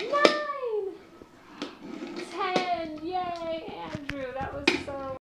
Nine, ten, Ten! Yay, Andrew, that